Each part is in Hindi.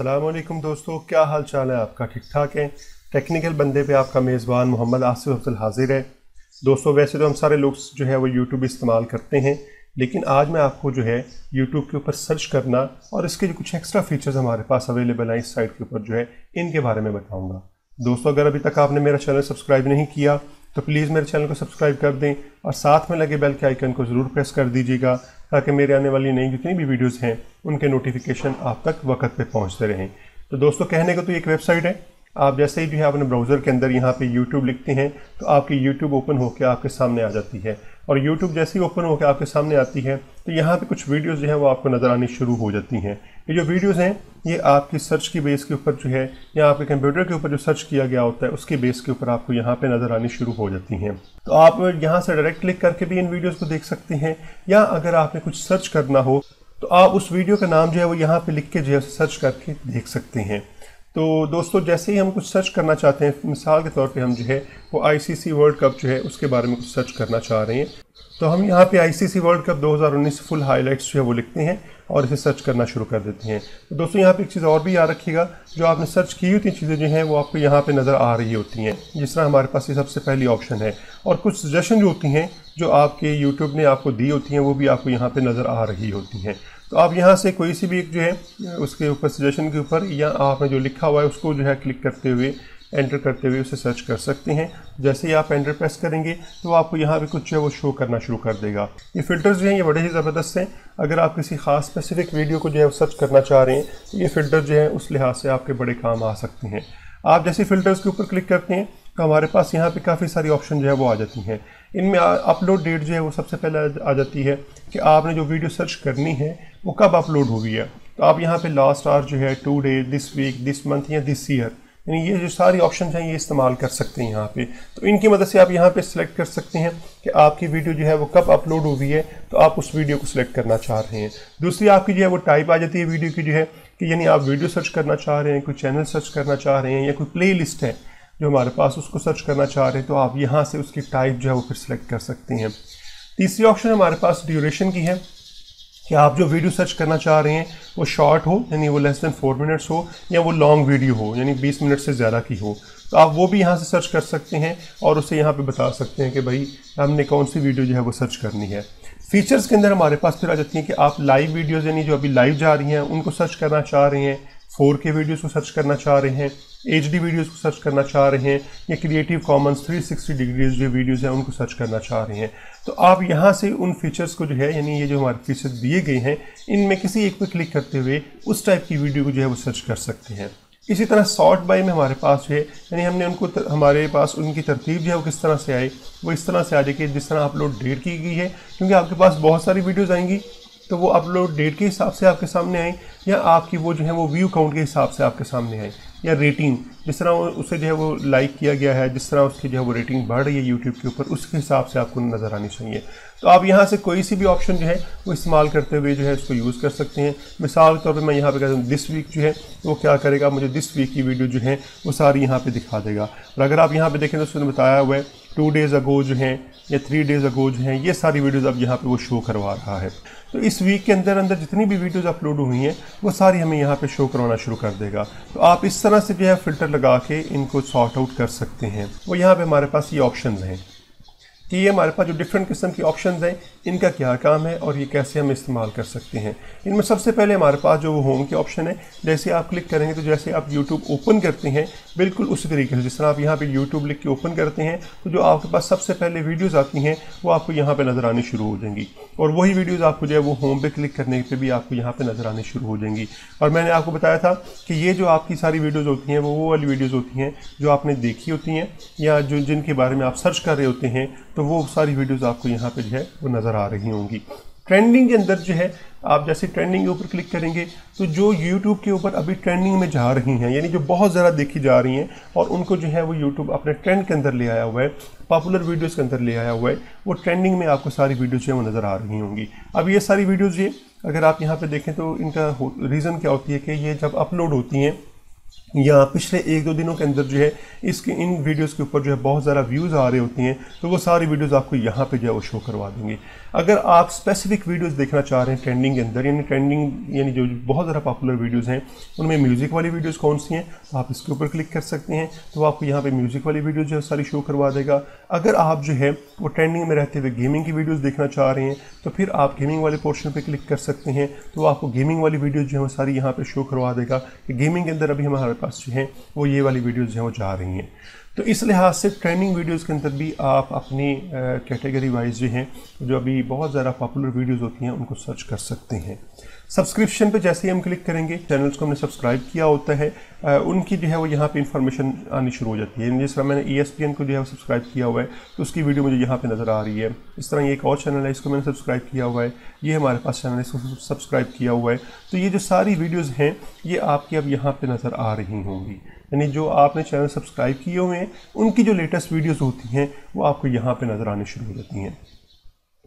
असलम दोस्तों, क्या हाल चाल है आपका? ठीक ठाक है? टेक्निकल बंदे पे आपका मेज़बान मोहम्मद आसिफ अफजल हाजिर है। दोस्तों, वैसे तो हम सारे लोग जो है वो यूट्यूब इस्तेमाल करते हैं, लेकिन आज मैं आपको जो है यूट्यूब के ऊपर सर्च करना और इसके जो कुछ एक्स्ट्रा फीचर्स हमारे पास अवेलेबल हैं इस साइट के ऊपर जो है, इनके बारे में बताऊँगा। दोस्तों, अगर अभी तक आपने मेरा चैनल सब्सक्राइब नहीं किया तो प्लीज़ मेरे चैनल को सब्सक्राइब कर दें और साथ में लगे बेल के आइकन को ज़रूर प्रेस कर दीजिएगा। ताकि मेरे आने वाली नई जितनी भी वीडियोज़ हैं, उनके नोटिफिकेशन आप तक वक्त पर पहुँचते रहें। तो दोस्तों, कहने को तो एक वेबसाइट है। आप जैसे ही जो है अपने ब्राउज़र के अंदर यहाँ पे YouTube लिखते हैं तो आपकी YouTube ओपन होकर आपके सामने आ जाती है। और YouTube जैसे ही ओपन होकर आपके सामने आती है तो यहाँ पे कुछ वीडियोस जो है वो आपको नज़र आनी शुरू हो जाती हैं। ये जो वीडियोस हैं, ये आपकी सर्च की बेस के ऊपर जो है, या आपके कंप्यूटर के ऊपर जो सर्च किया गया होता है, उसके बेस के ऊपर आपको यहाँ पे नज़र आनी शुरू हो जाती हैं। तो आप यहाँ से डायरेक्ट क्लिक करके भी इन वीडियोज़ को देख सकते हैं, या अगर आपने कुछ सर्च करना हो तो आप उस वीडियो का नाम जो है वो यहाँ पर लिख के जो है सर्च करके देख सकते हैं। तो दोस्तों, जैसे ही हम कुछ सर्च करना चाहते हैं, मिसाल के तौर पे हम जो है, वो आईसीसी वर्ल्ड कप जो है, उसके बारे में कुछ सर्च करना चाह रहे हैं। तो हम यहाँ पे ICC world cup 2019 full highlights जो है, वो लिखते हैं और इसे सर्च करना शुरू कर देते हैं। तो दोस्तों, यहाँ पे एक चीज़ और भी याद रखिएगा, जो आपने सर्च की हुई थी चीज़ें जो हैं, वो आपको यहाँ पे नज़र आ रही होती हैं। जिस तरह हमारे पास ये सबसे पहली ऑप्शन है। और कुछ सजेशन जो होती हैं, जो आपके यूट्यूब ने आपको दी होती हैं, वो भी आपको यहाँ पर नज़र आ रही होती हैं। तो आप यहाँ से कोई सी भी एक जो है, उसके ऊपर सजेशन के ऊपर या आपने जो लिखा हुआ है, उसको जो है क्लिक करते हुए एंटर करते हुए उसे सर्च कर सकते हैं। जैसे ही आप एंटर प्रेस करेंगे तो आपको यहाँ पे कुछ जो है वो शो करना शुरू कर देगा। ये फ़िल्टर्स जो हैं, ये बड़े ही ज़बरदस्त हैं। अगर आप किसी खास स्पेसिफिक वीडियो को जो है सर्च करना चाह रहे हैं तो ये फ़िल्टर जो है, उस लिहाज से आपके बड़े काम आ सकते हैं। आप जैसे फ़िल्टर्स के ऊपर क्लिक करते हैं तो हमारे पास यहाँ पे काफ़ी सारी ऑप्शन जो है वो आ जाती हैं। इनमें अपलोड डेट जो है वो सबसे पहले आ जाती है कि आपने जो वीडियो सर्च करनी है, वो कब अपलोड हुई है। तो आप यहाँ पे लास्ट आर जो है today this week this month या दिस ईयर यानी ये जो सारी ऑप्शन हैं, ये इस्तेमाल कर सकते हैं यहाँ पे। तो इनकी मदद से आप यहाँ पे सिलेक्ट कर सकते हैं कि आपकी वीडियो जो है वो कब अपलोड हुई है तो आप उस वीडियो को सिलेक्ट करना चाह रहे हैं। दूसरी आपकी जो है वो टाइप आ जाती है वीडियो की जो है, कि यानी आप वीडियो सर्च करना चाह रहे हैं, कोई चैनल सर्च करना चाह रहे हैं या कोई प्ले लिस्ट है जो हमारे पास उसको सर्च करना चाह रहे हैं तो आप यहाँ से उसकी टाइप जो है वो फिर सिलेक्ट कर सकते हैं। तीसरी ऑप्शन हमारे पास ड्यूरेशन की है कि आप जो वीडियो सर्च करना चाह रहे हैं, वो शॉर्ट हो, यानी वो लेस दैन फोर मिनट्स हो, या वो लॉन्ग वीडियो हो, यानी बीस मिनट से ज़्यादा की हो। तो आप वो भी यहाँ से सर्च कर सकते हैं और उसे यहाँ पे बता सकते हैं कि भाई, हमने कौन सी वीडियो जो है वो सर्च करनी है। फीचर्स के अंदर हमारे पास फिर आ जाती हैं कि आप लाइव वीडियोज़ यानी जो अभी लाइव जा रही हैं, उनको सर्च करना चाह रहे हैं फोर के वीडियोज़ को सर्च करना चाह रहे हैं एच डी वीडियोज़ को सर्च करना चाह रहे हैं या क्रिएटिव कॉमन्स 360 डिग्रीज जो वीडियोज़ हैं उनको सर्च करना चाह रहे हैं। तो आप यहाँ से उन फीचर्स को जो है यानी ये जो हमारे फीचर्स दिए गए हैं इनमें किसी एक पर क्लिक करते हुए उस टाइप की वीडियो को जो है वो सर्च कर सकते हैं। इसी तरह शॉर्ट बाई में हमारे पास जो है यानी हमने उनको तर, हमारे पास उनकी तरतीब जो है वो किस तरह से आई वो इस तरह से आ जाए कि जिस तरह अपलोड डेट की गई है क्योंकि आपके पास बहुत सारी वीडियोज़ आएँगी तो वो अपलोड डेट के हिसाब से आपके सामने आए या आपकी वो जो है वो व्यू काउंट के हिसाब से आपके सामने आए या रेटिंग जिस तरह उसे जो है वो लाइक किया गया है, जिस तरह उसकी जो है वो रेटिंग बढ़ रही है यूट्यूब के ऊपर, उसके हिसाब से आपको नज़र आनी चाहिए। तो आप यहाँ से कोई सी भी ऑप्शन जो है, वो इस्तेमाल करते हुए जो है इसको यूज़ कर सकते हैं। मिसाल के तौर पर मैं यहाँ पे कहता हूँ दिस वीक जो है, वो क्या करेगा? मुझे दिस वीक की वीडियो जो है, वो सारी यहाँ पर दिखा देगा। और अगर आप यहाँ पर देखें तो उसने बताया हुआ है टू डेज़ अगो जो हैं या थ्री डेज़ अगो जो हैं, ये सारी वीडियोज़ अब यहाँ पर वो शो करवा रहा है। तो इस वीक के अंदर अंदर जितनी भी वीडियोज़ अपलोड हुई हैं, वो सारी हमें यहाँ पे शो करवाना शुरू कर देगा। तो आप इस तरह से जो है फ़िल्टर लगा के इनको सॉर्ट आउट कर सकते हैं। वो यहाँ पे हमारे पास ये ऑप्शन हैं। कि ये हमारे पास जो डिफरेंट किस्म की ऑप्शन हैं, इनका क्या काम है और ये कैसे हम इस्तेमाल कर सकते हैं। इनमें सबसे पहले हमारे पास जो होम के ऑप्शन है, जैसे आप क्लिक करेंगे तो जैसे आप यूट्यूब ओपन करते हैं, बिल्कुल उसी तरीके से, जिस तरह आप यहाँ पे यूट्यूब लिख के ओपन करते हैं तो जो आपके पास सबसे पहले वीडियोज़ आती हैं, वो आपको यहाँ पर नज़र आनी शुरू हो जाएँगी। और वही वीडियोज़ आपको जो है वो होम पर क्लिक करने पर भी आपको यहाँ पर नज़र आनी शुरू हो जाएँगी। और मैंने आपको बताया था कि ये जो आपकी सारी वीडियोज़ होती हैं, वो वो वाली वीडियोज़ होती हैं, जो आपने देखी होती हैं, या जो जिनके बारे में आप सर्च कर रहे होते हैं तो वो सारी वीडियोज़ आपको यहाँ पे जो है वो नज़र आ रही होंगी। ट्रेंडिंग के अंदर जो है, आप जैसे ट्रेंडिंग के ऊपर क्लिक करेंगे तो जो यूट्यूब के ऊपर अभी ट्रेंडिंग में जा रही हैं, यानी जो बहुत ज़्यादा देखी जा रही हैं, और उनको जो है वो यूट्यूब अपने ट्रेंड के अंदर ले आया हुआ है पॉपुलर वीडियोस के अंदर ले आया हुआ है, वो ट्रेंडिंग में आपको सारी वीडियोज़ जो है वो नज़र आ रही होंगी। अब ये सारी वीडियोज़ ये, अगर आप यहाँ पर देखें तो इनका रीज़न क्या होती है कि ये जब अपलोड होती हैं या पिछले एक दो दिनों के अंदर जो है, इसके, इन वीडियोस के ऊपर जो है बहुत ज़्यादा व्यूज़ आ रहे होती हैं तो वो सारी वीडियोस आपको यहाँ पे जो है वो शो करवा देंगे। अगर आप स्पेसिफिक वीडियोस देखना चाह रहे हैं ट्रेंडिंग के अंदर, यानी ट्रेंडिंग यानी जो बहुत ज़्यादा पॉपुलर वीडियोस हैं, उनमें म्यूज़िक वाली वीडियोस कौन सी हैं तो आप इसके ऊपर क्लिक कर सकते हैं तो आपको यहाँ पर म्यूज़िक वाली वीडियोस जो है सारी शो करवा देगा। अगर आप जो है वो ट्रेंडिंग में रहते हुए गेमिंग की वीडियोज़ देखना चाह रहे हैं तो फिर आप गेमिंग वाले पोर्शन पर क्लिक कर सकते हैं तो आपको गेमिंग वाली वीडियोज़ जो है सारी यहाँ पर शो करवा देगा कि गेमिंग के अंदर अभी हमारे पास जो है, वो ये वाली वीडियोज़ हैं वो जा रही हैं। तो इस लिहाज से ट्रेंडिंग वीडियोस के अंदर भी आप अपनी कैटेगरी वाइज जो हैं, जो अभी बहुत ज़्यादा पॉपुलर वीडियोस होती हैं, उनको सर्च कर सकते हैं। सब्सक्रिप्शन पे जैसे ही हम क्लिक करेंगे चैनल्स को हमने सब्सक्राइब किया होता है आ, उनकी जो है वो यहाँ पे इन्फॉर्मेशन आनी शुरू हो जाती है। जिस तरह मैंने ई e को जो है वो सब्सक्राइब किया हुआ है तो उसकी वीडियो मुझे यहाँ पे नज़र आ रही है। इस तरह ये एक और चैनल है इसको मैंने सब्सक्राइब किया हुआ है। ये हमारे पास चैनल है इसको सब्सक्राइब किया हुआ है। तो ये जो सारी वीडियोज़ हैं ये आपकी अब यहाँ पर नज़र आ रही होंगी। यानी जो आपने चैनल सब्सक्राइब किए हुए हैं उनकी जो लेटेस्ट वीडियोज़ होती हैं वो आपको यहाँ पर नज़र आने शुरू हो जाती हैं।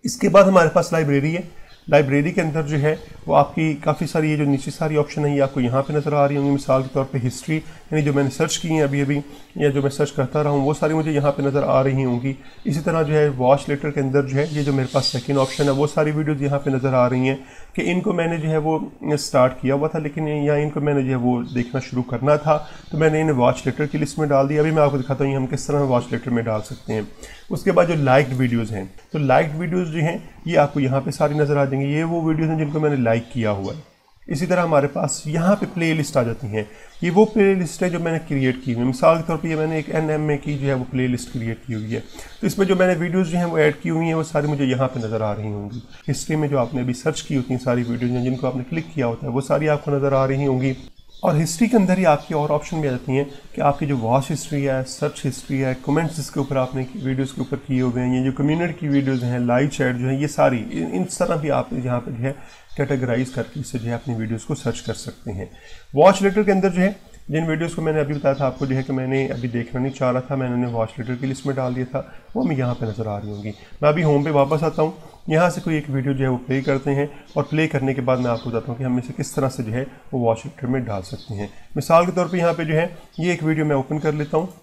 इसके बाद हमारे पास लाइब्रेरी है। लाइब्रेरी के अंदर जो है, वो आपकी काफ़ी सारी ये जो नीचे सारी ऑप्शन है, ये आपको यहाँ पे नज़र आ रही होंगी। मिसाल के तौर पे हिस्ट्री यानी जो मैंने सर्च की हैं अभी अभी या जो मैं सर्च करता रहा हूँ, वो सारी मुझे यहाँ पे नज़र आ रही होंगी। इसी तरह जो है वॉच लेटर के अंदर जो है, ये जो मेरे पास सेकेंड ऑप्शन है, वो सारी वीडियोज़ यहाँ पर नज़र आ रही हैं कि इनको मैंने जो है, वो स्टार्ट किया हुआ था, लेकिन या इनको मैंने जो है, वो देखना शुरू करना था तो मैंने इन्हें वॉच लेटर की लिस्ट में डाल दिया। अभी मैं आपको दिखाता हूँ हम किस तरह वॉच लेटर में डाल सकते हैं। उसके बाद जो लाइक्ड वीडियोज़ हैं तो लाइक्ड वीडियोज़ जो हैं ये आपको यहाँ पर सारी नज़र आ जाएँगी। ये वो वीडियोज़ हैं जिनको मैंने लाइक किया हुआ है। इसी तरह हमारे पास यहाँ पे प्ले लिस्ट आ जाती हैं। ये वो प्ले लिस्ट है जो मैंने क्रिएट की हुई है। मिसाल के तौर पे ये मैंने एक एन एम ए की जो है वो प्ले लिस्ट क्रिएट की हुई है। तो इसमें जो मैंने वीडियोस जो हैं वो ऐड की हुई हैं, वो सारी मुझे यहाँ पे नज़र आ रही होंगी। हिस्ट्री में जो आपने अभी सर्च की होती हैं सारी वीडियोज़ जिनको आपने क्लिक किया होता है, वो सारी आपको नज़र आ रही होंगी। और हिस्ट्री के अंदर ही आपकी और ऑप्शन भी आ जाती हैं कि आपकी जो वॉच हिस्ट्री है सर्च हिस्ट्री है कमेंट्स जिसके ऊपर आपने वीडियोस के ऊपर किए हुए हैं, ये जो कम्युनिटी की वीडियोस हैं लाइव चैट जो है, ये सारी, इन तरह भी आप यहाँ पर जो है कैटेगराइज करके इससे जो है अपनी वीडियोज़ को सर्च कर सकते हैं। वॉच लेटर के अंदर जो है जिन वीडियोस को मैंने अभी बताया था, आपको जो है कि मैंने अभी देखना नहीं, चाह रहा था मैंने उन्हें वॉच लेटर की लिस्ट में डाल दिया था, वो हमें यहाँ पे नज़र आ रही होंगी। मैं अभी होम पे वापस आता हूँ, यहाँ से कोई एक वीडियो जो है वो प्ले करते हैं और प्ले करने के बाद मैं आपको बताता हूँ कि हम इसे किस तरह से जो है वो वॉच लेटर में डाल सकते हैं। मिसाल के तौर पर यहाँ पर जो है, ये एक वीडियो मैं ओपन कर लेता हूँ,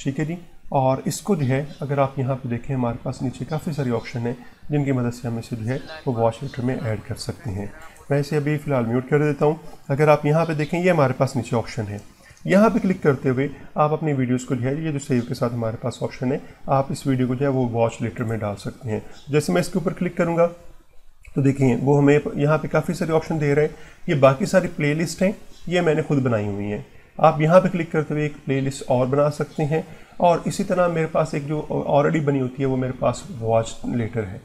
ठीक है जी? और इसको जो है, अगर आप यहाँ पे देखें, हमारे पास नीचे काफ़ी सारी ऑप्शन हैं जिनकी मदद से हम इसे जो है वो वॉच लेटर में ऐड कर सकते हैं। मैं इसे अभी फ़िलहाल म्यूट कर देता हूँ। अगर आप यहाँ पे देखें, ये हमारे पास नीचे ऑप्शन है। यहाँ पे क्लिक करते हुए आप अपनी वीडियोस को जो है, ये जो सेव के साथ हमारे पास ऑप्शन है, आप इस वीडियो को जो है, वो वॉच लेटर में डाल सकते हैं। जैसे मैं इसके ऊपर क्लिक करूँगा तो देखिए, वो हमें यहाँ पे काफ़ी सारे ऑप्शन दे रहे हैं। ये बाकी सारी प्ले हैं, ये मैंने खुद बनाई हुई हैं। आप यहाँ पे क्लिक करते हुए एक प्लेलिस्ट और बना सकते हैं। और इसी तरह मेरे पास एक जो ऑलरेडी बनी होती है, वो मेरे पास वॉच लेटर है।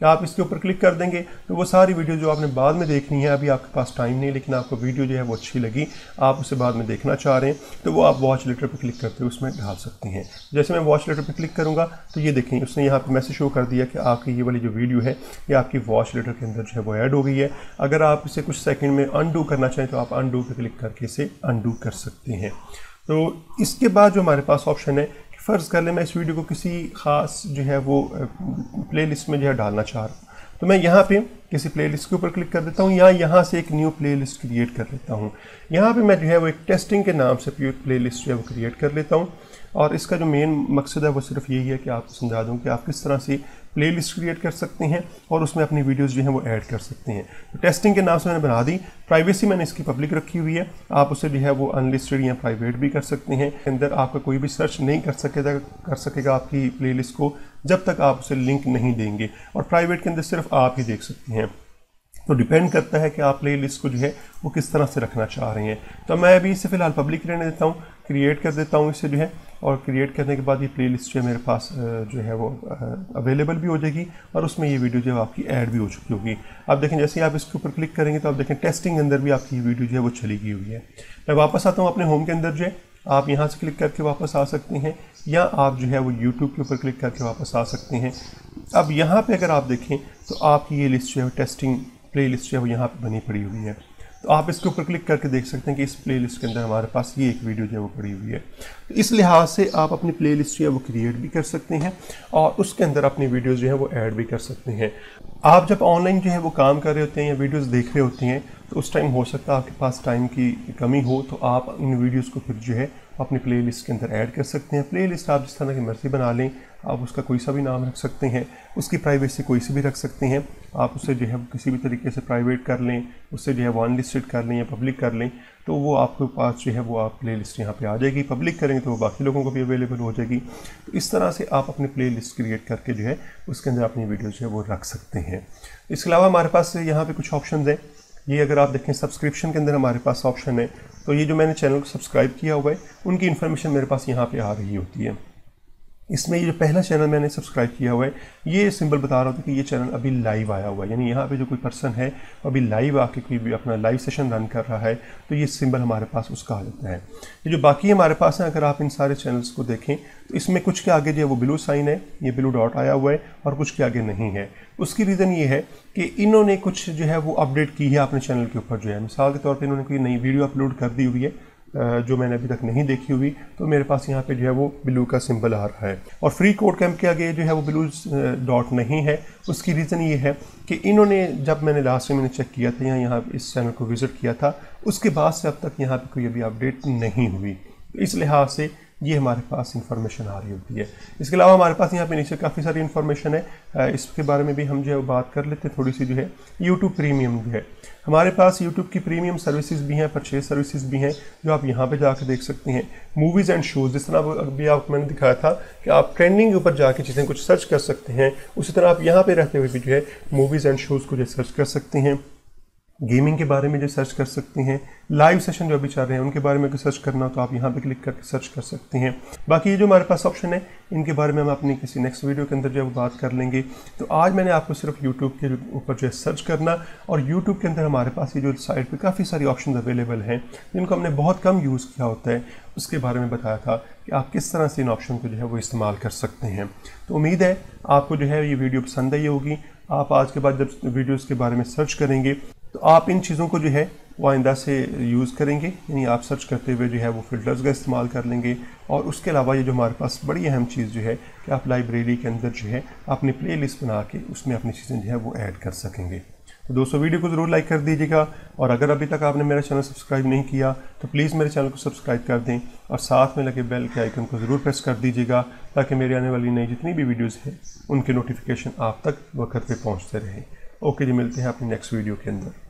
आप इसके ऊपर क्लिक कर देंगे तो वो सारी वीडियो जो आपने बाद में देखनी है, अभी आपके पास टाइम नहीं, लेकिन आपको वीडियो जो है वो अच्छी लगी, आप उसे बाद में देखना चाह रहे हैं तो वो आप वॉच लेटर पर क्लिक करते हुए उसमें डाल सकते हैं। जैसे मैं वॉच लेटर पर क्लिक करूँगा तो ये देखें, उसने यहाँ पर मैसेज शो कर दिया कि आपकी ये वाली जो वीडियो है, ये आपकी वॉच लेटर के अंदर जो है वो ऐड हो गई है। अगर आप इसे कुछ सेकेंड में अनडू करना चाहें तो आप अनडू पर क्लिक करके इसे अनडू कर सकते हैं। तो इसके बाद जो हमारे पास ऑप्शन है फ़र्ज़ कर लें मैं इस वीडियो को किसी ख़ास जो है वो प्लेलिस्ट में जो है डालना चाह रहा हूँ। तो मैं यहाँ पे किसी प्लेलिस्ट के ऊपर क्लिक कर देता हूँ, या यहाँ से एक न्यू प्लेलिस्ट क्रिएट कर लेता हूँ। यहाँ पे मैं जो है वो एक टेस्टिंग के नाम से प्ले लिस्ट जो है वो क्रिएट कर लेता हूँ। और इसका जो मेन मकसद है वो सिर्फ़ यही है कि आपको समझा दूँ कि आप किस तरह से प्ले लिस्ट क्रिएट कर सकते हैं और उसमें अपनी वीडियोस जो हैं वो ऐड कर सकते हैं। तो टेस्टिंग के नाम से मैंने बना दी। प्राइवेसी मैंने इसकी पब्लिक रखी हुई है। आप उसे जो है वो अनलिस्टेड या प्राइवेट भी कर सकते हैं। अंदर आपका कोई भी सर्च नहीं कर सकेगा कर सकेगा आपकी प्ले को जब तक आप उसे लिंक नहीं देंगे। और प्राइवेट के अंदर सिर्फ़ आप ही देख सकते हैं। तो डिपेंड करता है कि आप प्ले लिस्ट को जो है वो किस तरह से रखना चाह रहे हैं। तो मैं अभी इसे फ़िलहाल पब्लिक रहने देता हूँ क्रिएट कर देता हूँ इसे जो है। और क्रिएट करने के बाद ये प्ले लिस्ट जो है मेरे पास जो है वो अवेलेबल भी हो जाएगी और उसमें ये वीडियो जो है आपकी ऐड भी हो चुकी होगी। आप देखें, जैसे ही आप इसके ऊपर क्लिक करेंगे तो आप देखें टेस्टिंग के अंदर भी आपकी वीडियो जो है वो चली गई हुई है। मैं वापस आता हूँ अपने होम के अंदर जो है। आप यहाँ से क्लिक करके वापस आ सकते हैं या आप जो है वो यूट्यूब के ऊपर क्लिक करके वापस आ सकते हैं। अब यहाँ पे अगर आप देखें तो आपकी ये लिस्ट जो है टेस्टिंग प्ले लिस्ट जो है वो यहाँ पर बनी पड़ी हुई है। तो आप इसके ऊपर क्लिक करके देख सकते हैं कि इस प्लेलिस्ट के अंदर हमारे पास ये एक वीडियो जो है वो पड़ी हुई है। तो इस लिहाज से आप अपनी प्लेलिस्ट जो है वो क्रिएट भी कर सकते हैं और उसके अंदर अपनी वीडियोज़ जो है वो ऐड भी कर सकते हैं। आप जब ऑनलाइन जो है वो काम कर रहे होते हैं या वीडियोज़ देख रहे होते हैं तो उस टाइम हो सकता है आपके पास टाइम की कमी हो तो आप इन वीडियोज़ को फिर जो है अपनी प्लेलिस्ट के अंदर ऐड कर सकते हैं। प्लेलिस्ट आप जिस तरह की मर्ज़ी बना लें आप उसका कोई सा भी नाम रख सकते हैं, उसकी प्राइवेसी कोई सी भी रख सकते हैं, आप उसे जो है किसी भी तरीके से प्राइवेट कर लें उससे जो है वो अनलिस्टेड कर लें या पब्लिक कर लें तो वो आपके पास जो है वो आप प्ले लिस्ट यहाँ पर आ जाएगी। पब्लिक करेंगे तो वो बाकी लोगों को भी अवेलेबल हो जाएगी। तो इस तरह से आप अपनी प्ले लिस्ट क्रिएट करके जो है उसके अंदर अपनी वीडियो जो है वो रख सकते हैं। इसके अलावा हमारे पास यहाँ पर कुछ ऑप्शन हैं। ये अगर आप देखें सब्सक्रिप्शन के अंदर हमारे पास ऑप्शन है तो ये जो मैंने चैनल को सब्सक्राइब किया हुआ है, उनकी इन्फॉर्मेशन मेरे पास यहाँ पे आ रही होती है। इसमें ये जो पहला चैनल मैंने सब्सक्राइब किया हुआ है, ये सिंबल बता रहा था कि ये चैनल अभी लाइव आया हुआ है। यानी यहाँ पे जो कोई पर्सन है अभी लाइव आके कोई भी अपना लाइव सेशन रन कर रहा है तो ये सिंबल हमारे पास उसका आ जाता है। ये जो बाकी हमारे पास है, अगर आप इन सारे चैनल्स को देखें तो इसमें कुछ के आगे जो है वो ब्लू साइन है, ये ब्लू डॉट आया हुआ है, और कुछ के आगे नहीं है। उसकी रीज़न ये है कि इन्होंने कुछ जो है वो अपडेट की है अपने चैनल के ऊपर जो है। मिसाल के तौर पर इन्होंने कोई नई वीडियो अपलोड कर दी हुई है जो मैंने अभी तक नहीं देखी हुई तो मेरे पास यहाँ पे जो है वो ब्लू का सिंबल आ रहा है। और फ्री कोड कैंप के आगे जो है वो ब्लू डॉट नहीं है। उसकी रीज़न ये है कि इन्होंने जब मैंने लास्ट में मैंने चेक किया था, या यहाँ इस चैनल को विज़िट किया था, उसके बाद से अब तक यहाँ पर कोई अभी अपडेट नहीं हुई। इस लिहाज से ये हमारे पास इंफॉर्मेशन आ रही होती है। इसके अलावा हमारे पास यहाँ पे नीचे काफ़ी सारी इन्फॉर्मेशन है। इसके बारे में भी हम जो है बात कर लेते हैं। थोड़ी सी जो है यूट्यूब प्रीमियम जो है। हमारे पास यूट्यूब की प्रीमियम सर्विसेज़ भी हैं परचेज सर्विसेज़ भी हैं, जो आप यहाँ पे जाकर देख सकते हैं। मूवीज़ एंड शोज़ जिस तरह अभी आपको मैंने दिखाया था कि आप ट्रेंडिंग के ऊपर जाके चीज़ें कुछ सर्च कर सकते हैं। उसी तरह आप यहाँ पे रहते हुए भी जो है मूवीज़ एंड शोज़ को जो सर्च कर सकते हैं। गेमिंग के बारे में जो सर्च कर सकते हैं, लाइव सेशन जो अभी चल रहे हैं, उनके बारे में अगर सर्च करना हो तो आप यहाँ पे क्लिक करके सर्च कर सकते हैं। बाकी ये जो हमारे पास ऑप्शन है, इनके बारे में हम अपनी किसी नेक्स्ट वीडियो के अंदर जो है बात कर लेंगे तो आज मैंने आपको सिर्फ़ यूट्यूब के ऊपर जो है सर्च करना और यूट्यूब के अंदर हमारे पास ये जो साइट पर काफ़ी सारी ऑप्शन अवेलेबल हैं, जिनको हमने बहुत कम यूज़ किया होता है, उसके बारे में बताया था कि आप किस तरह से इन ऑप्शन को जो है वो इस्तेमाल कर सकते हैं। तो उम्मीद है, आपको जो है ये वीडियो पसंद आई होगी। आप आज के बाद जब वीडियोज़ के बारे में सर्च करेंगे तो आप इन चीज़ों को जो है वो आइंदा से यूज़ करेंगे, यानी आप सर्च करते हुए जो है वो फिल्टर्स का इस्तेमाल कर लेंगे। और उसके अलावा ये जो हमारे पास बड़ी अहम चीज़ जो है कि आप लाइब्रेरी के अंदर जो है अपनी प्ले लिस्ट बना के उसमें अपनी चीज़ें जो है वो ऐड कर सकेंगे। तो दोस्तों, वीडियो को ज़रूर लाइक कर दीजिएगा। और अगर अभी तक आपने मेरा चैनल सब्सक्राइब नहीं किया तो प्लीज़ मेरे चैनल को सब्सक्राइब कर दें और साथ में लगे बेल के आइकन को ज़रूर प्रेस कर दीजिएगा ताकि मेरी आने वाली नई जितनी भी वीडियोज़ हैं, उनके नोटिफिकेशन आप तक वक्त पर पहुँचते रहें। ओके जी, मिलते हैं अपनी नेक्स्ट वीडियो के अंदर।